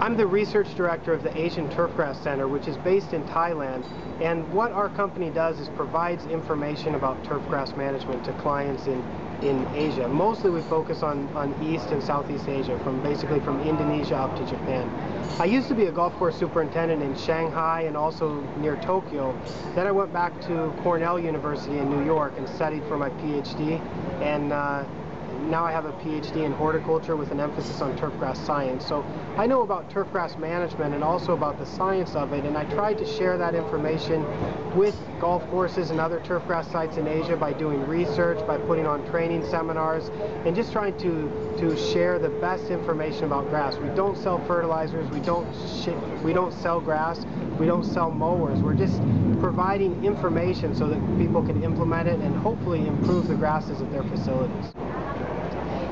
I'm the research director of the Asian Turfgrass Center, which is based in Thailand. And what our company does is provides information about turfgrass management to clients in, in Asia. Mostly we focus on, on East and Southeast Asia, from basically from Indonesia up to Japan. I used to be a golf course superintendent in Shanghai and also near Tokyo. Then I went back to Cornell University in New York and studied for my PhD. And uh, now I have a PhD in horticulture with an emphasis on turfgrass science. So I know about turfgrass management and also about the science of it, and I tried to share that information with golf courses and other turfgrass sites in Asia by doing research, by putting on training seminars, and just trying to, to share the best information about grass. We don't sell fertilizers, we don't, we don't sell grass, we don't sell mowers. We're just providing information so that people can implement it and hopefully improve the grasses at their facilities.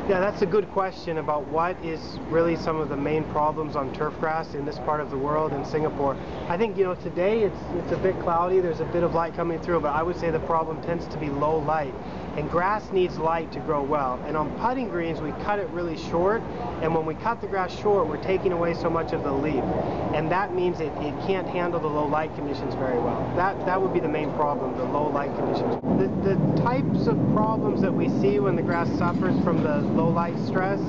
Yeah, that's a good question about what is really some of the main problems on turf grass in this part of the world in Singapore. I think, you know, today it's, it's a bit cloudy, there's a bit of light coming through, but I would say the problem tends to be low light. And grass needs light to grow well. And on putting greens, we cut it really short. And when we cut the grass short, we're taking away so much of the leaf. And that means it, it can't handle the low light conditions very well. That, that would be the main problem, the low light conditions. The, the types of problems that we see when the grass suffers from the low light stress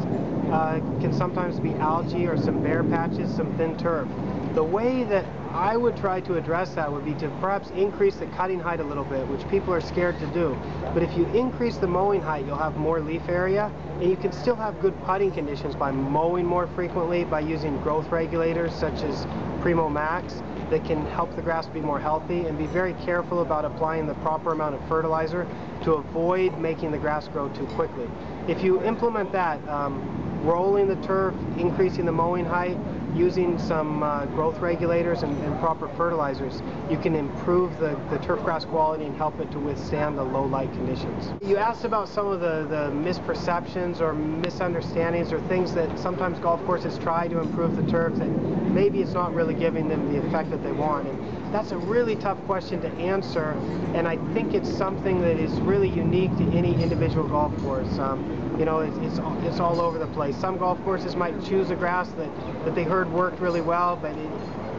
uh, can sometimes be algae or some bare patches, some thin turf. The way that I would try to address that would be to perhaps increase the cutting height a little bit, which people are scared to do. But if you increase the mowing height, you'll have more leaf area, and you can still have good putting conditions by mowing more frequently, by using growth regulators such as Primo Maxx that can help the grass be more healthy, and be very careful about applying the proper amount of fertilizer to avoid making the grass grow too quickly. If you implement that, um, rolling the turf, increasing the mowing height, using some uh, growth regulators and, and, proper fertilizers, you can improve the, the turf grass quality and help it to withstand the low light conditions. You asked about some of the, the misperceptions or misunderstandings or things that sometimes golf courses try to improve the turf that maybe it's not really giving them the effect that they want. And that's a really tough question to answer and I think it's something that is really unique to any individual golf course. Um, you know, it's, it's, it's all over the place. Some golf courses might choose a grass that, that they heard worked really well, but it,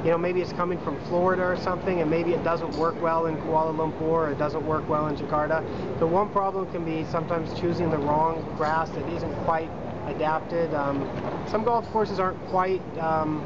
you know, maybe it's coming from Florida or something, and maybe it doesn't work well in Kuala Lumpur, or it doesn't work well in Jakarta. The one problem can be sometimes choosing the wrong grass that isn't quite adapted. Um, some golf courses aren't quite um,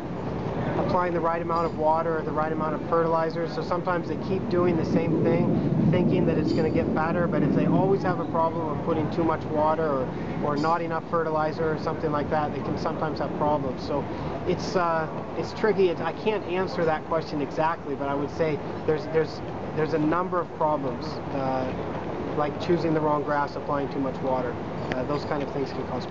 applying the right amount of water or the right amount of fertilizer. So sometimes they keep doing the same thing, thinking that it's going to get better. But if they always have a problem of putting too much water or, or not enough fertilizer or something like that, they can sometimes have problems. So it's uh, it's tricky. It's, I can't answer that question exactly, but I would say there's there's there's a number of problems. Uh, like choosing the wrong grass, applying too much water. Uh, those kind of things can cause